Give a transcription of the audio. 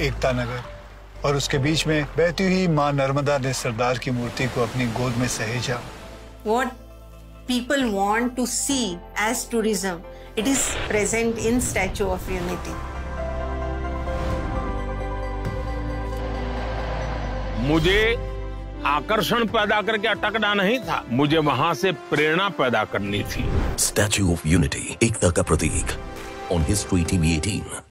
एकता नगर और उसके बीच में बहती हुई माँ नर्मदा ने सरदार की मूर्ति को अपनी गोद में सहेजा What people want to see as tourism, it is present in Statue of Unity. मुझे आकर्षण पैदा करके अटकना नहीं था मुझे वहाँ से प्रेरणा पैदा करनी थी स्टैच्यू ऑफ़ यूनिटी एकता का प्रतीक ऑन हिस्ट्री टीवी 18.